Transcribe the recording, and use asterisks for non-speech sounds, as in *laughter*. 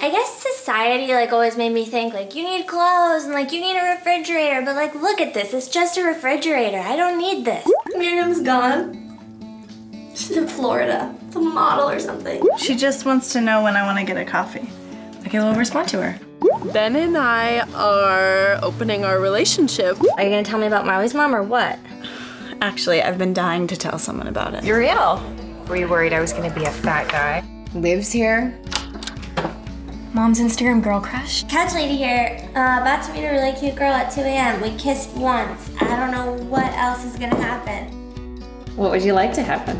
I guess society like always made me think like you need clothes and like you need a refrigerator, but like look at this, it's just a refrigerator. I don't need this. Miriam's gone. *laughs* She's in Florida, the model or something. She just wants to know when I want to get a coffee. Okay, we'll respond to her. Ben and I are opening our relationship. Are you gonna tell me about Marley's mom or what? Actually, I've been dying to tell someone about it. You're Uriel. Were you worried I was gonna be a fat guy? Lives here. Mom's Instagram girl crush. Catch lady here, uh, about to meet a really cute girl at 2 a.m. We kissed once. I don't know what else is gonna happen. What would you like to happen?